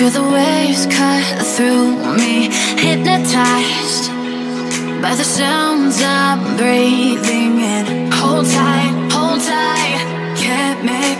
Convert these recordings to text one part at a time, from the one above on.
Feel the waves cut through me Hypnotized by the sounds I'm breathing in. Hold tight, hold tight Can't make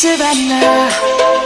Savannah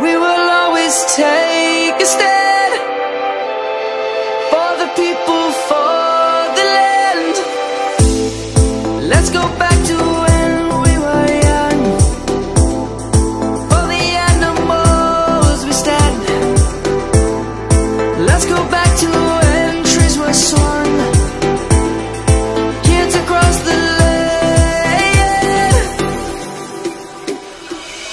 We will always take a stand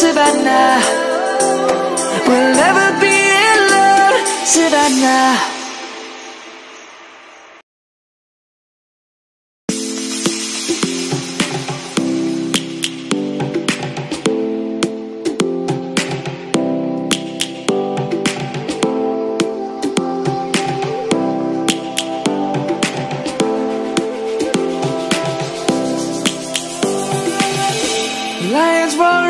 Savannah. We'll never be alone Savannah. Lions roaring in